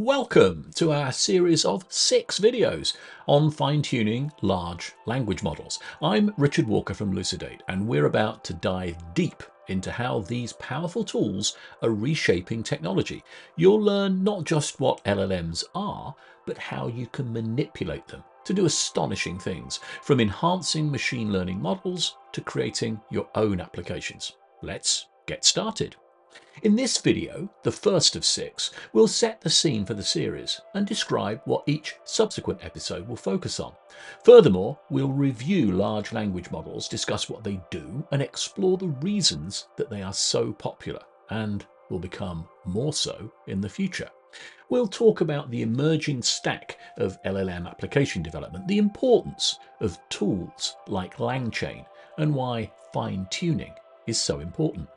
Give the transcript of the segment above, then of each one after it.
Welcome to our series of six videos on fine-tuning large language models. I'm Richard Walker from Lucidate and we're about to dive deep into how these powerful tools are reshaping technology. You'll learn not just what LLMs are, but how you can manipulate them to do astonishing things, from enhancing machine learning models to creating your own applications. Let's get started. In this video, the first of six, we'll set the scene for the series and describe what each subsequent episode will focus on. Furthermore, we'll review large language models, discuss what they do and explore the reasons that they are so popular and will become more so in the future. We'll talk about the emerging stack of LLM application development, the importance of tools like LangChain and why fine-tuning is so important.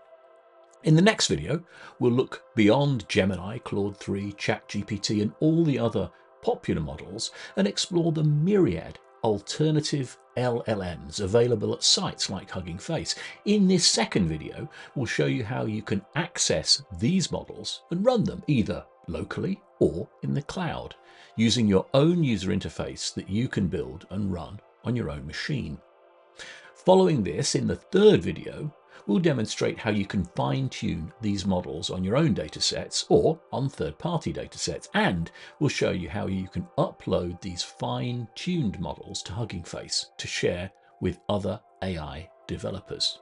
In the next video, we'll look beyond Gemini, Claude 3, ChatGPT and all the other popular models and explore the myriad alternative LLMs available at sites like Hugging Face. In this second video, we'll show you how you can access these models and run them either locally or in the cloud using your own user interface that you can build and run on your own machine. Following this, in the third video, we'll demonstrate how you can fine-tune these models on your own datasets or on third-party datasets, and we'll show you how you can upload these fine-tuned models to Hugging Face to share with other AI developers.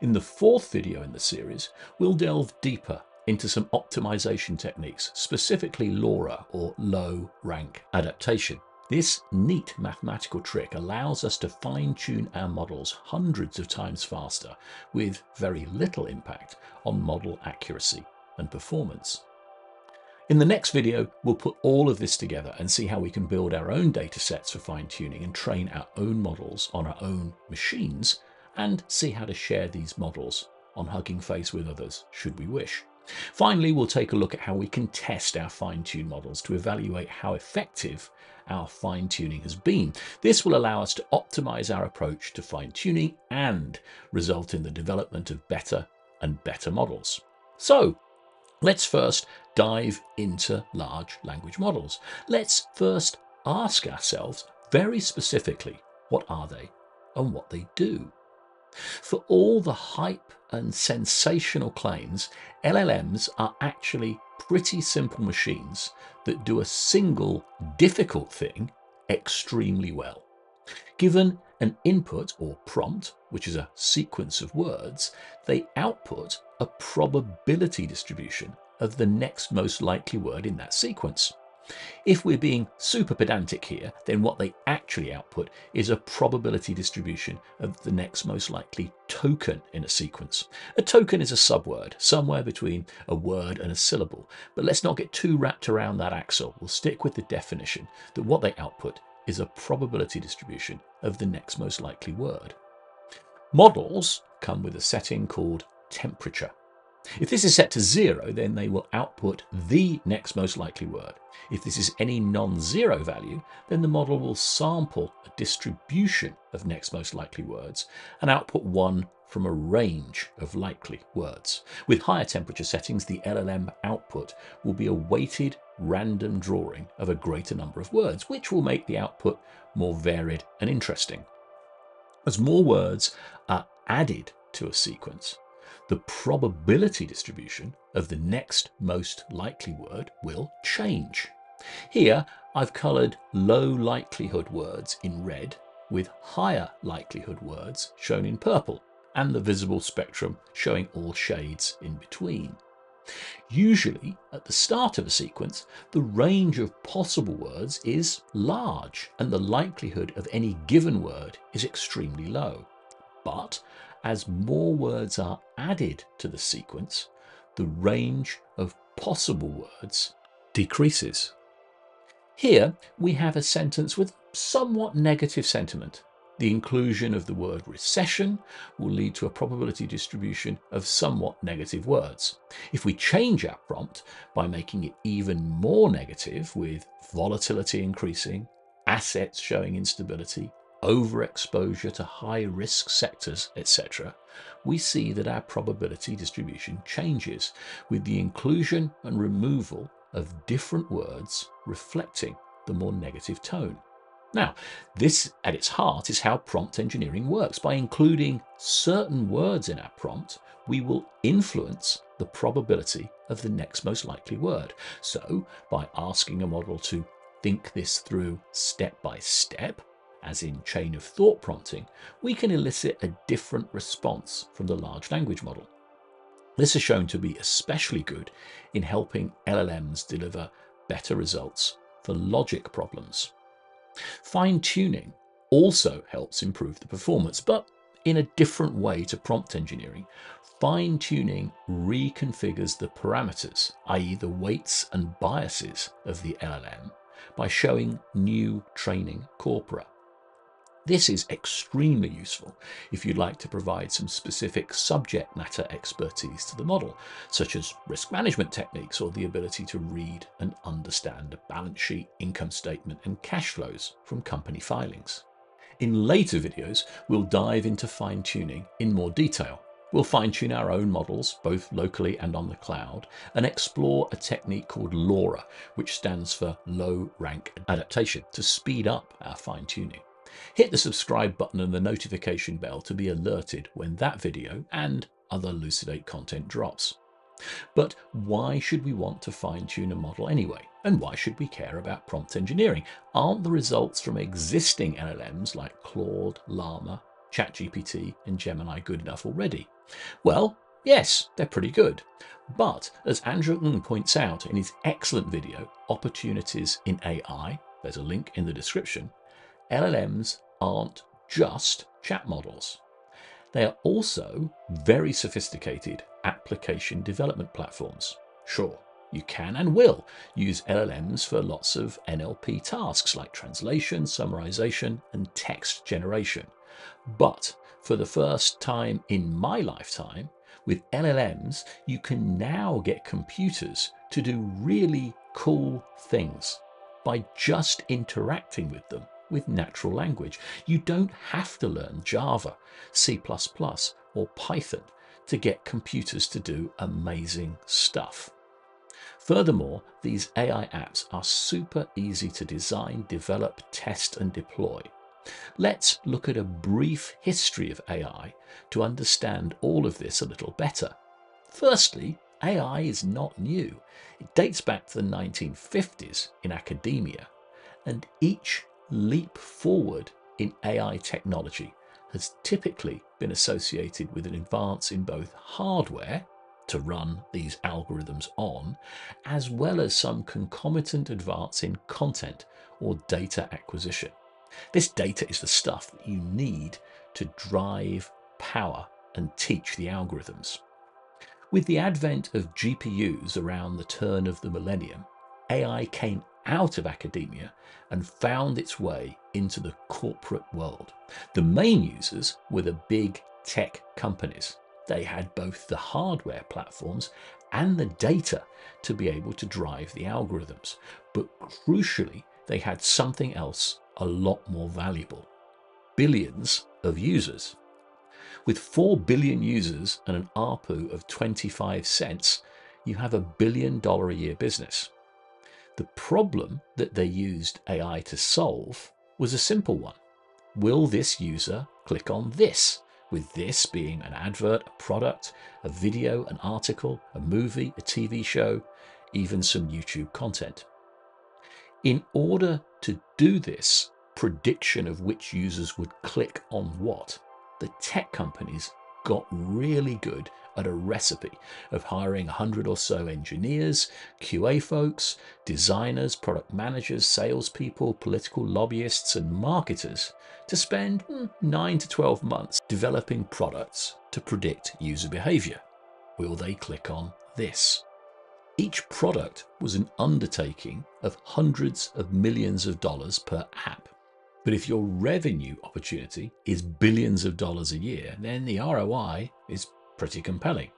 In the fourth video in the series, we'll delve deeper into some optimization techniques, specifically LoRA or low rank adaptation. This neat mathematical trick allows us to fine-tune our models hundreds of times faster with very little impact on model accuracy and performance. In the next video, we'll put all of this together and see how we can build our own data sets for fine-tuning and train our own models on our own machines and see how to share these models on Hugging Face with others should we wish. Finally, we'll take a look at how we can test our fine-tuned models to evaluate how effective our fine-tuning has been. This will allow us to optimize our approach to fine-tuning and result in the development of better and better models. So let's first dive into large language models. Let's first ask ourselves very specifically, what are they and what they do? For all the hype and sensational claims, LLMs are actually pretty simple machines that do a single difficult thing extremely well. Given an input or prompt, which is a sequence of words, they output a probability distribution of the next most likely word in that sequence. If we're being super pedantic here, then what they actually output is a probability distribution of the next most likely token in a sequence. A token is a subword, somewhere between a word and a syllable, but let's not get too wrapped around that axle. We'll stick with the definition that what they output is a probability distribution of the next most likely word. Models come with a setting called temperature. If this is set to zero, then they will output the next most likely word. If this is any non-zero value, then the model will sample a distribution of next most likely words and output one from a range of likely words. With higher temperature settings, the LLM output will be a weighted random drawing of a greater number of words, which will make the output more varied and interesting. As more words are added to a sequence, the probability distribution of the next most likely word will change. Here I've coloured low likelihood words in red with higher likelihood words shown in purple and the visible spectrum showing all shades in between. Usually, at the start of a sequence, the range of possible words is large and the likelihood of any given word is extremely low. But as more words are added to the sequence, the range of possible words decreases. Here we have a sentence with somewhat negative sentiment. The inclusion of the word recession will lead to a probability distribution of somewhat negative words. If we change our prompt by making it even more negative with volatility increasing, assets showing instability, overexposure to high risk sectors, etc., we see that our probability distribution changes with the inclusion and removal of different words reflecting the more negative tone. Now, this at its heart is how prompt engineering works. By including certain words in our prompt, we will influence the probability of the next most likely word. So, by asking a model to think this through step by step, as in chain of thought prompting, we can elicit a different response from the large language model. This is shown to be especially good in helping LLMs deliver better results for logic problems. Fine tuning also helps improve the performance, but in a different way to prompt engineering. Fine tuning reconfigures the parameters, i.e., the weights and biases of the LLM, by showing new training corpora. This is extremely useful if you'd like to provide some specific subject matter expertise to the model, such as risk management techniques or the ability to read and understand a balance sheet, income statement, and cash flows from company filings. In later videos, we'll dive into fine tuning in more detail. We'll fine tune our own models, both locally and on the cloud, and explore a technique called LoRA, which stands for Low Rank Adaptation, to speed up our fine tuning. Hit the subscribe button and the notification bell to be alerted when that video and other Lucidate content drops. But why should we want to fine tune a model anyway? And why should we care about prompt engineering? Aren't the results from existing LLMs like Claude, Llama, ChatGPT, and Gemini good enough already? Well, yes, they're pretty good. But as Andrew Ng points out in his excellent video, Opportunities in AI, there's a link in the description, LLMs aren't just chat models. They are also very sophisticated application development platforms. Sure, you can and will use LLMs for lots of NLP tasks like translation, summarization, and text generation. But for the first time in my lifetime, with LLMs, you can now get computers to do really cool things by just interacting with them with natural language. You don't have to learn Java, C++, or Python to get computers to do amazing stuff. Furthermore, these AI apps are super easy to design, develop, test, and deploy. Let's look at a brief history of AI to understand all of this a little better. Firstly, AI is not new. It dates back to the 1950s in academia, and each leap forward in AI technology has typically been associated with an advance in both hardware to run these algorithms on, as well as some concomitant advance in content or data acquisition. This data is the stuff that you need to drive power and teach the algorithms. With the advent of GPUs around the turn of the millennium, AI came out of academia and found its way into the corporate world. The main users were the big tech companies. They had both the hardware platforms and the data to be able to drive the algorithms. But crucially, they had something else a lot more valuable billions of users. With 4 billion users and an ARPU of 25 cents, you have a billion dollar a year business. The problem that they used AI to solve was a simple one. Will this user click on this? With this being an advert, a product, a video, an article, a movie, a TV show, even some YouTube content. In order to do this prediction of which users would click on what, the tech companies got really good at a recipe of hiring 100 or so engineers, QA folks, designers, product managers, salespeople, political lobbyists, and marketers to spend hmm, 9 to 12 months developing products to predict user behavior. Will they click on this? Each product was an undertaking of hundreds of millions of dollars per app. But if your revenue opportunity is billions of dollars a year, then the ROI is pretty compelling.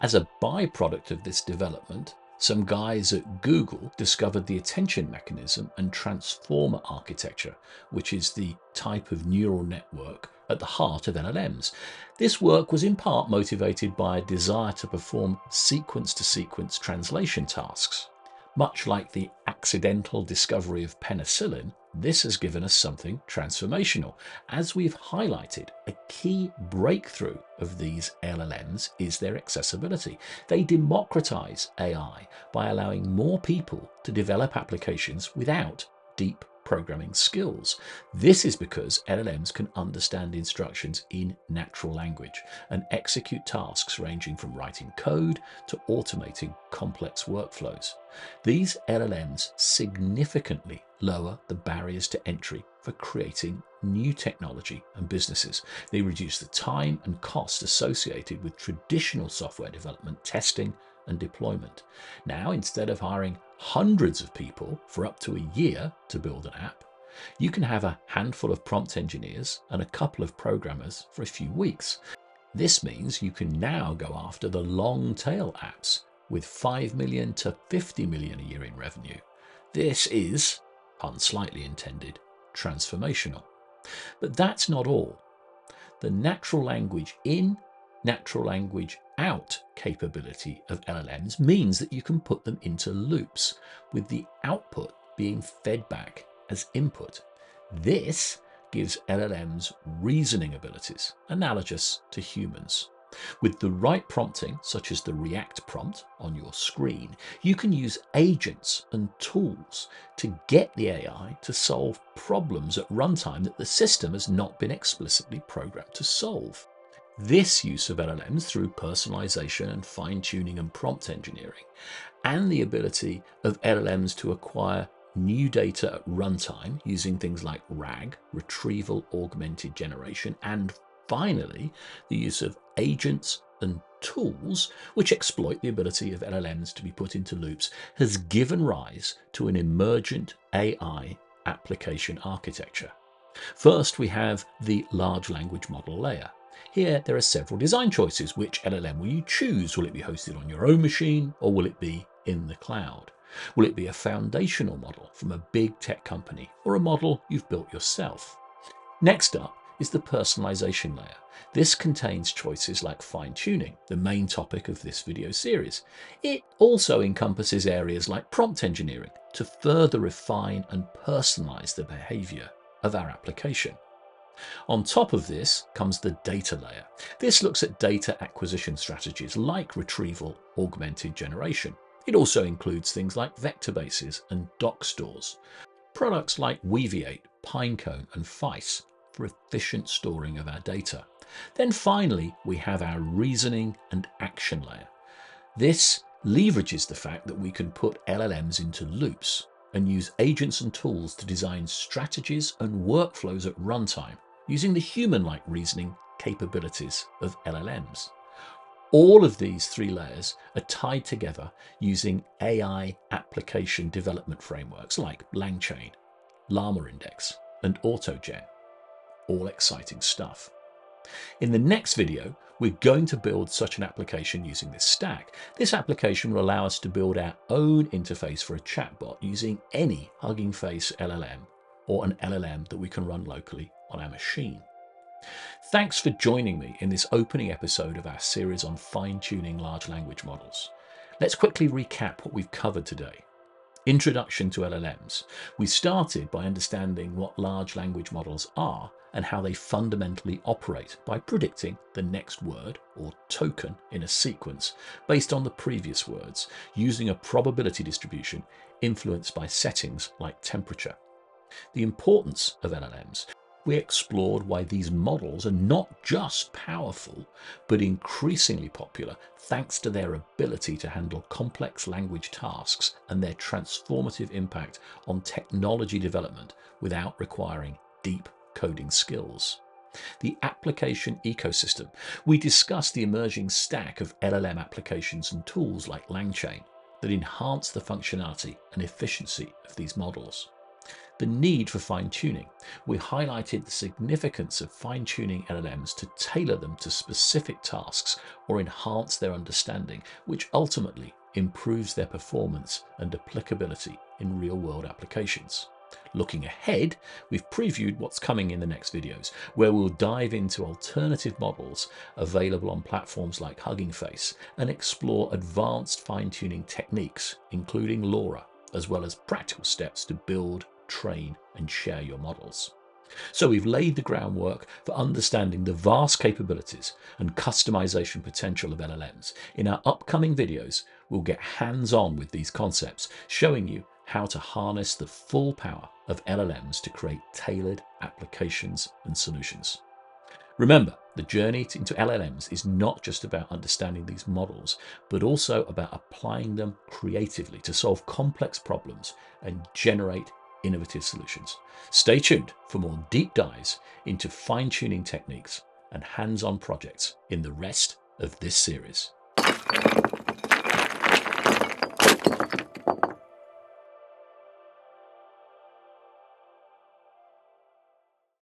As a byproduct of this development, some guys at Google discovered the attention mechanism and transformer architecture, which is the type of neural network at the heart of LLMs. This work was in part motivated by a desire to perform sequence to sequence translation tasks. Much like the accidental discovery of penicillin, this has given us something transformational. As we've highlighted, a key breakthrough of these LLMs is their accessibility. They democratize AI by allowing more people to develop applications without deep programming skills. This is because LLMs can understand instructions in natural language and execute tasks ranging from writing code to automating complex workflows. These LLMs significantly lower the barriers to entry for creating new technology and businesses. They reduce the time and cost associated with traditional software development, testing, and deployment. Now, instead of hiring hundreds of people for up to a year to build an app, you can have a handful of prompt engineers and a couple of programmers for a few weeks. This means you can now go after the long tail apps with 5 million to 50 million a year in revenue. This is, pun slightly intended, transformational. But that's not all. The natural language in, natural language out capability of LLMs means that you can put them into loops with the output being fed back as input. This gives LLMs reasoning abilities analogous to humans. With the right prompting, such as the React prompt on your screen, you can use agents and tools to get the AI to solve problems at runtime that the system has not been explicitly programmed to solve. This use of LLMs through personalization and fine tuning and prompt engineering, and the ability of LLMs to acquire new data at runtime using things like RAG, retrieval augmented generation, and finally, the use of agents and tools which exploit the ability of LLMs to be put into loops has given rise to an emergent AI application architecture. First, we have the large language model layer. Here, there are several design choices. Which LLM will you choose? Will it be hosted on your own machine or will it be in the cloud? Will it be a foundational model from a big tech company or a model you've built yourself? Next up is the personalization layer. This contains choices like fine tuning, the main topic of this video series. It also encompasses areas like prompt engineering to further refine and personalize the behavior of our application. On top of this comes the data layer. This looks at data acquisition strategies like retrieval augmented generation. It also includes things like vector bases and doc stores. Products like Weaviate, Pinecone and Faiss for efficient storing of our data. Then finally, we have our reasoning and action layer. This leverages the fact that we can put LLMs into loops and use agents and tools to design strategies and workflows at runtime using the human-like reasoning capabilities of LLMs. All of these three layers are tied together using AI application development frameworks like LangChain, Llama Index, and AutoGen. All exciting stuff. In the next video, we're going to build such an application using this stack. This application will allow us to build our own interface for a chatbot using any Hugging Face LLM or an LLM that we can run locally on our machine. Thanks for joining me in this opening episode of our series on fine-tuning large language models. Let's quickly recap what we've covered today. Introduction to LLMs. We started by understanding what large language models are and how they fundamentally operate by predicting the next word or token in a sequence based on the previous words using a probability distribution influenced by settings like temperature. The importance of LLMs. We explored why these models are not just powerful, but increasingly popular thanks to their ability to handle complex language tasks and their transformative impact on technology development without requiring deep coding skills. The application ecosystem. We discussed the emerging stack of LLM applications and tools like LangChain that enhance the functionality and efficiency of these models. The need for fine tuning. We highlighted the significance of fine tuning LLMs to tailor them to specific tasks or enhance their understanding, which ultimately improves their performance and applicability in real world applications. Looking ahead, we've previewed what's coming in the next videos, where we'll dive into alternative models available on platforms like Hugging Face and explore advanced fine-tuning techniques, including LoRA, as well as practical steps to build, train and share your models. So we've laid the groundwork for understanding the vast capabilities and customization potential of LLMs. In our upcoming videos, we'll get hands-on with these concepts, showing you how to harness the full power of LLMs to create tailored applications and solutions. Remember, the journey into LLMs is not just about understanding these models, but also about applying them creatively to solve complex problems and generate innovative solutions. Stay tuned for more deep dives into fine tuning techniques and hands on projects in the rest of this series.